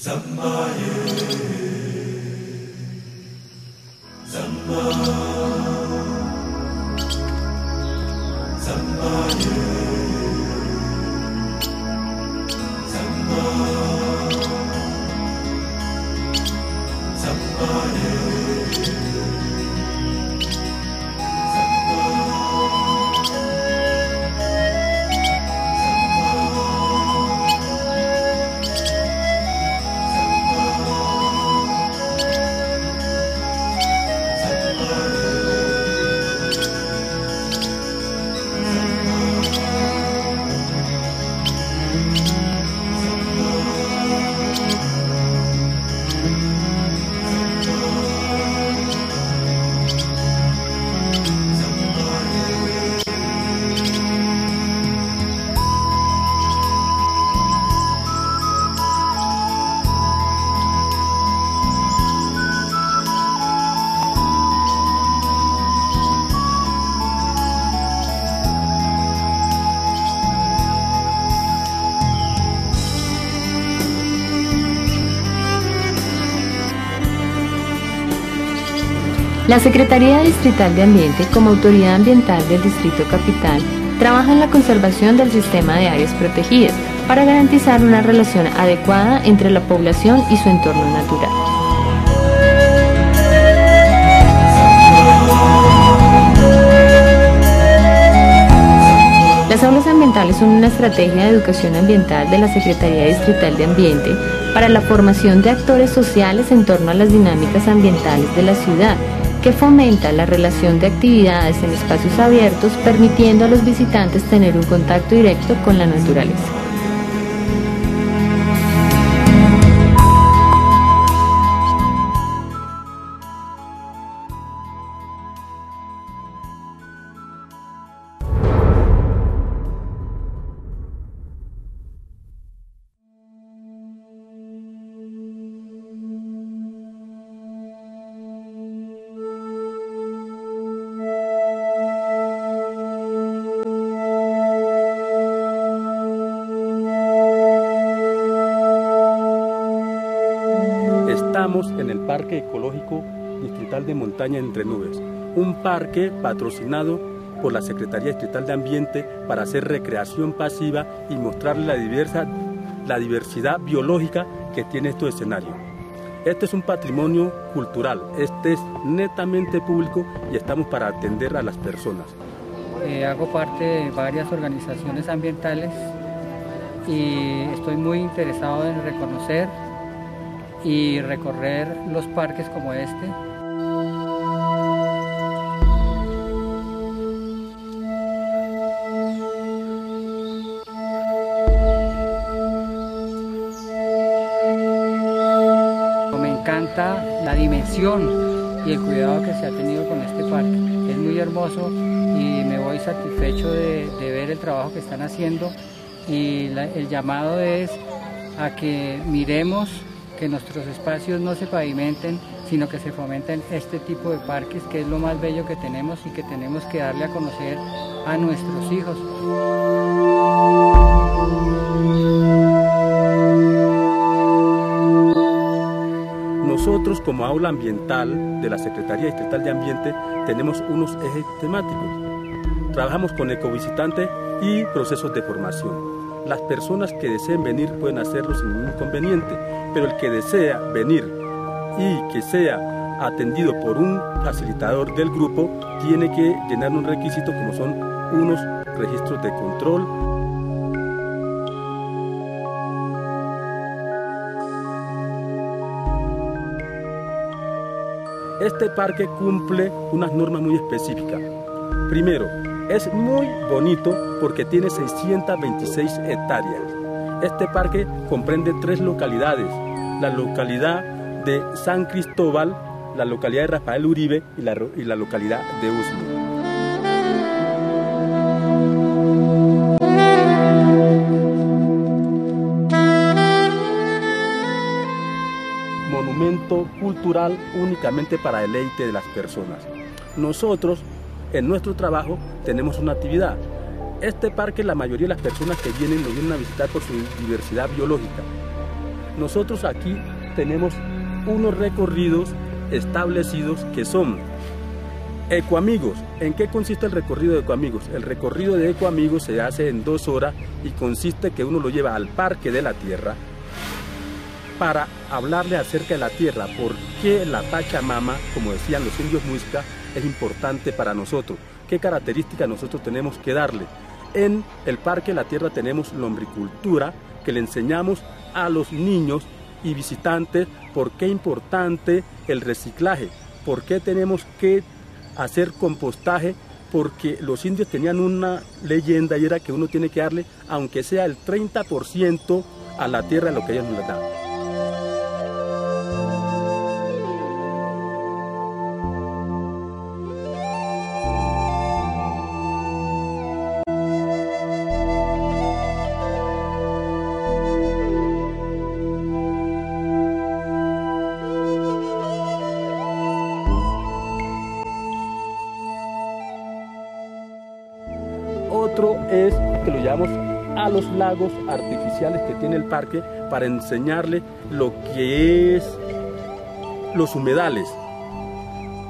Somebody, somebody. La Secretaría Distrital de Ambiente, como autoridad ambiental del Distrito Capital, trabaja en la conservación del sistema de áreas protegidas para garantizar una relación adecuada entre la población y su entorno natural. Las aulas ambientales son una estrategia de educación ambiental de la Secretaría Distrital de Ambiente para la formación de actores sociales en torno a las dinámicas ambientales de la ciudad que fomenta la relación de actividades en espacios abiertos, permitiendo a los visitantes tener un contacto directo con la naturaleza. Estamos en el Parque Ecológico Distrital de Montaña Entre Nubes, un parque patrocinado por la Secretaría Distrital de Ambiente para hacer recreación pasiva y mostrarle la, diversa, la diversidad biológica que tiene este escenario. Este es un patrimonio cultural, este es netamente público y estamos para atender a las personas. Eh, hago parte de varias organizaciones ambientales y estoy muy interesado en reconocer y recorrer los parques como este. Me encanta la dimensión y el cuidado que se ha tenido con este parque. Es muy hermoso y me voy satisfecho de, ver el trabajo que están haciendo y el llamado es a que miremos que nuestros espacios no se pavimenten, sino que se fomenten este tipo de parques, que es lo más bello que tenemos y que tenemos que darle a conocer a nuestros hijos. Nosotros como aula ambiental de la Secretaría Distrital de Ambiente tenemos unos ejes temáticos. Trabajamos con ecovisitantes y procesos de formación. Las personas que deseen venir pueden hacerlo sin ningún inconveniente, pero el que desea venir y que sea atendido por un facilitador del grupo tiene que llenar un requisito como son unos registros de control. Este parque cumple unas normas muy específicas. Primero, es muy bonito porque tiene 626 hectáreas. Este parque comprende tres localidades, la localidad de San Cristóbal, la localidad de Rafael Uribe y la, localidad de Usme. monumento cultural únicamente para deleite de las personas. Nosotros en nuestro trabajo tenemos una actividad. Este parque la mayoría de las personas que vienen lo vienen a visitar por su diversidad biológica. nosotros aquí tenemos unos recorridos establecidos que son Ecoamigos. ¿En qué consiste el recorrido de Ecoamigos? El recorrido de Ecoamigos se hace en dos horas y consiste que uno lo lleva al Parque de la Tierra para hablarle acerca de la Tierra, por qué la Pachamama, como decían los indios muisca, es importante para nosotros, qué características nosotros tenemos que darle. En el Parque la Tierra tenemos lombricultura, que le enseñamos a los niños y visitantes por qué importante el reciclaje, por qué tenemos que hacer compostaje, porque los indios tenían una leyenda y era que uno tiene que darle, aunque sea el 30% a la tierra lo que ellos nos dan. Es que lo llamamos a los lagos artificiales que tiene el parque para enseñarle lo que es los humedales.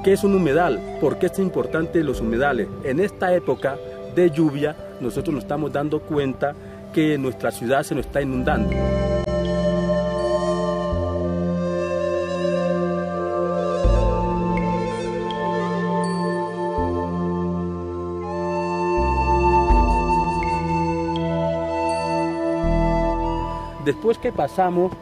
¿Qué es un humedal? ¿Por qué es importante los humedales? En esta época de lluvia nosotros nos estamos dando cuenta que nuestra ciudad se nos está inundando. Después que pasamos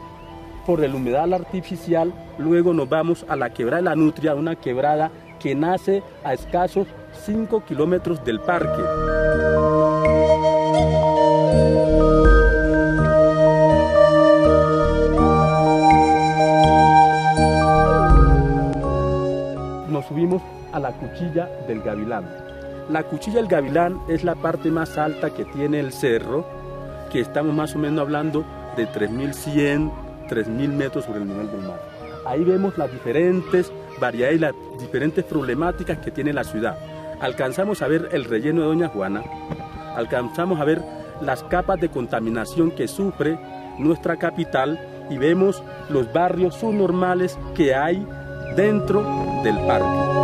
por el humedal artificial, luego nos vamos a la quebrada de la Nutria, una quebrada que nace a escasos 5 kilómetros del parque. Nos subimos a la cuchilla del gavilán. La cuchilla del gavilán es la parte más alta que tiene el cerro, que estamos más o menos hablando de 3.100, 3.000 metros sobre el nivel del mar. Ahí vemos las diferentes variedades y las diferentes problemáticas que tiene la ciudad. Alcanzamos a ver el relleno de Doña Juana, alcanzamos a ver las capas de contaminación que sufre nuestra capital y vemos los barrios subnormales que hay dentro del parque.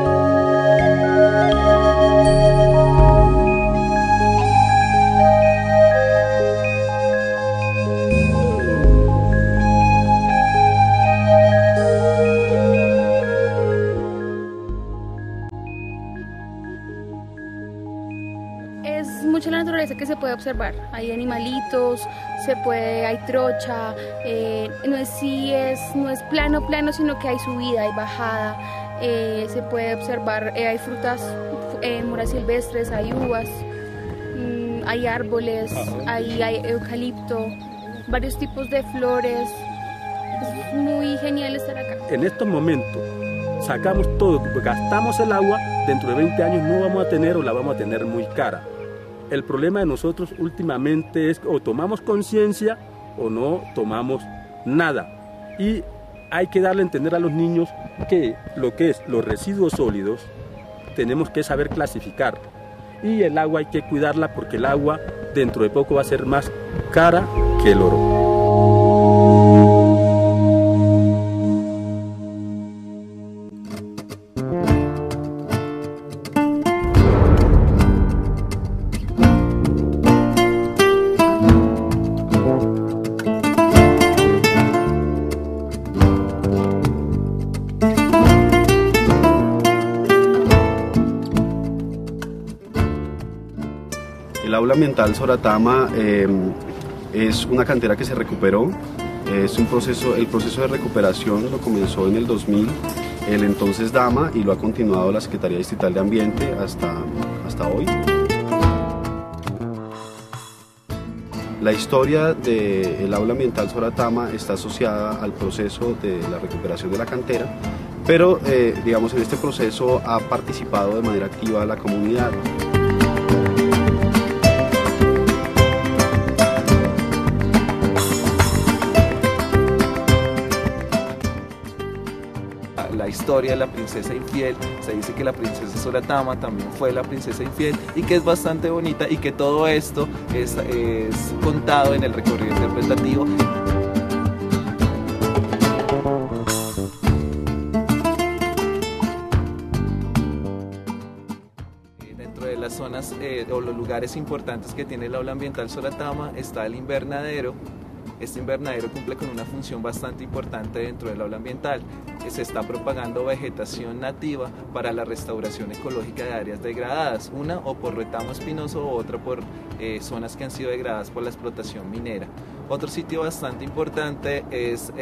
Mucho la naturaleza que se puede observar. Hay animalitos, se puede, hay trocha, eh, no es sí es, no es plano plano, sino que hay subida, hay bajada, eh, se puede observar, eh, hay frutas, moras silvestres, hay uvas, mm, hay árboles, hay, hay eucalipto, varios tipos de flores. Es muy genial estar acá. En estos momentos sacamos todo, gastamos el agua, dentro de 20 años no vamos a tener o la vamos a tener muy cara. El problema de nosotros últimamente es o tomamos conciencia o no tomamos nada. Y hay que darle a entender a los niños que lo que es los residuos sólidos tenemos que saber clasificar. Y el agua hay que cuidarla porque el agua dentro de poco va a ser más cara que el oro. Aula ambiental Soratama eh, es una cantera que se recuperó. Es un proceso, el proceso de recuperación lo comenzó en el 2000 el entonces Dama y lo ha continuado la Secretaría Distrital de Ambiente hasta, hasta hoy. La historia del aula ambiental Soratama está asociada al proceso de la recuperación de la cantera, pero eh, digamos en este proceso ha participado de manera activa la comunidad. la historia de la princesa infiel. Se dice que la princesa Soratama también fue la princesa infiel y que es bastante bonita y que todo esto es, contado en el recorrido interpretativo. Eh, dentro de las zonas eh, o los lugares importantes que tiene el aula ambiental Soratama está el invernadero, este invernadero cumple con una función bastante importante dentro del aula ambiental. Se está propagando vegetación nativa para la restauración ecológica de áreas degradadas, una o por retamo espinoso o otra por eh, zonas que han sido degradadas por la explotación minera. Otro sitio bastante importante es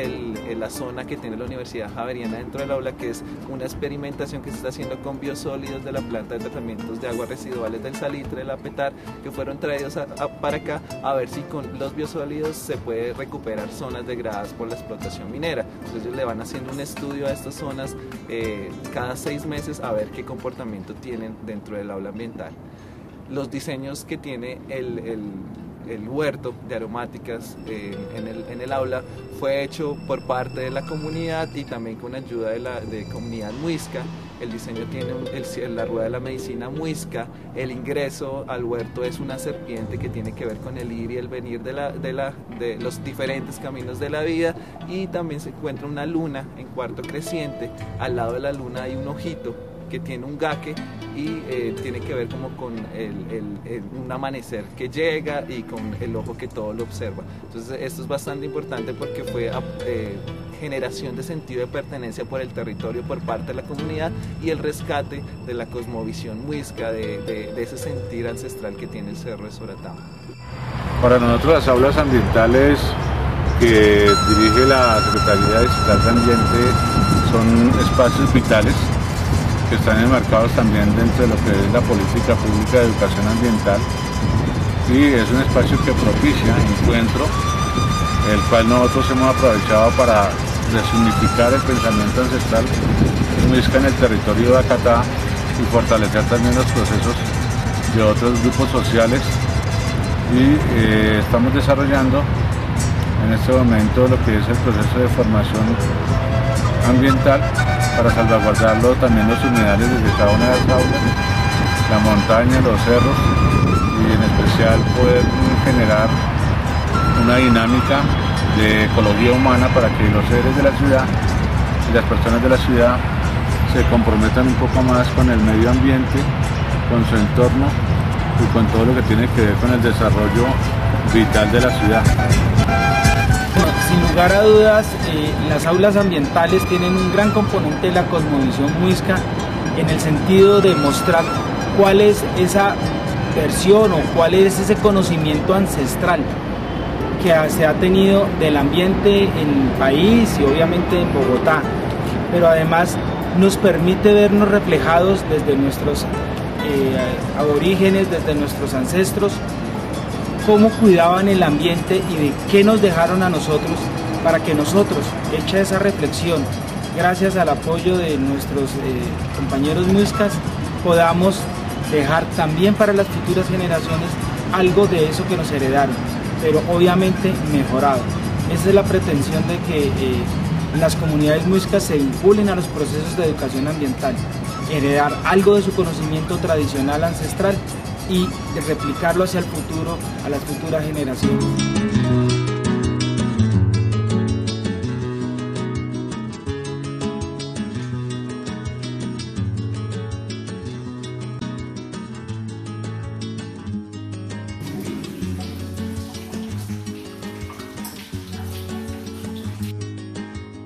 la zona que tiene la Universidad Javeriana dentro del aula, que es una experimentación que se está haciendo con biosólidos de la planta de tratamientos de aguas residuales del salitre, del apetar, que fueron traídos para acá a ver si con los biosólidos se puede recuperar zonas degradadas por la explotación minera. Entonces le van haciendo un estudio a estas zonas eh, cada seis meses a ver qué comportamiento tienen dentro del aula ambiental. Los diseños que tiene el huerto de aromáticas eh, en, el, en, el, aula fue hecho por parte de la comunidad y también con ayuda de la comunidad muisca. El diseño tiene el, la rueda de la medicina muisca. El ingreso al huerto es una serpiente que tiene que ver con el ir y el venir de, la, de, la, de los diferentes caminos de la vida. Y también se encuentra una luna en cuarto creciente. Al lado de la luna hay un ojito que tiene un gaque y eh, tiene que ver como con un amanecer que llega y con el ojo que todo lo observa. Entonces esto es bastante importante porque fue eh, generación de sentido de pertenencia por el territorio por parte de la comunidad y el rescate de la cosmovisión muisca, de, de ese sentir ancestral que tiene el Cerro de Soratama. Para nosotros las aulas ambientales que dirige la Secretaría de Ciudad de Ambiente son espacios vitales que están enmarcados también dentro de lo que es la política pública de educación ambiental. Y es un espacio que propicia encuentro, el cual nosotros hemos aprovechado para resignificar el pensamiento ancestral en el territorio de Acatá y fortalecer también los procesos de otros grupos sociales. Y eh, estamos desarrollando en este momento lo que es el proceso de formación ambiental para salvaguardarlo también los humedales desde cada una de las aulas, la montaña, los cerros y en especial poder generar una dinámica de ecología humana para que los seres de la ciudad y las personas de la ciudad se comprometan un poco más con el medio ambiente, con su entorno y con todo lo que tiene que ver con el desarrollo vital de la ciudad lugar a dudas, eh, las aulas ambientales tienen un gran componente de la cosmovisión muisca en el sentido de mostrar cuál es esa versión o cuál es ese conocimiento ancestral que se ha tenido del ambiente en el país y obviamente en Bogotá, pero además nos permite vernos reflejados desde nuestros eh, aborígenes, desde nuestros ancestros cómo cuidaban el ambiente y de qué nos dejaron a nosotros para que nosotros, hecha esa reflexión, gracias al apoyo de nuestros eh, compañeros muscas, podamos dejar también para las futuras generaciones algo de eso que nos heredaron, pero obviamente mejorado. Esa es la pretensión de que eh, las comunidades muiscas se vinculen a los procesos de educación ambiental, heredar algo de su conocimiento tradicional ancestral y replicarlo hacia el futuro, a las futuras generaciones.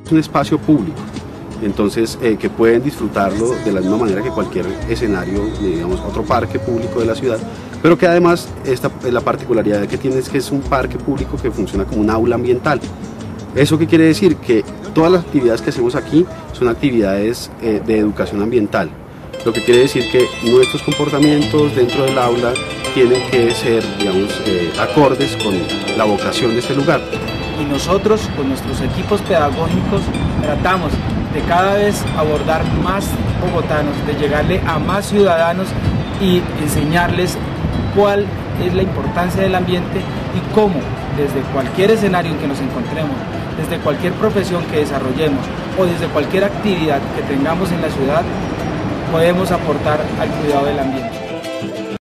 Es un espacio público entonces eh, que pueden disfrutarlo de la misma manera que cualquier escenario, digamos, otro parque público de la ciudad, pero que además esta, la particularidad que tiene es que es un parque público que funciona como un aula ambiental. ¿Eso qué quiere decir? Que todas las actividades que hacemos aquí son actividades eh, de educación ambiental, lo que quiere decir que nuestros comportamientos dentro del aula tienen que ser, digamos, eh, acordes con la vocación de este lugar. Y nosotros, con nuestros equipos pedagógicos, tratamos de cada vez abordar más bogotanos, de llegarle a más ciudadanos y enseñarles cuál es la importancia del ambiente y cómo desde cualquier escenario en que nos encontremos, desde cualquier profesión que desarrollemos o desde cualquier actividad que tengamos en la ciudad, podemos aportar al cuidado del ambiente.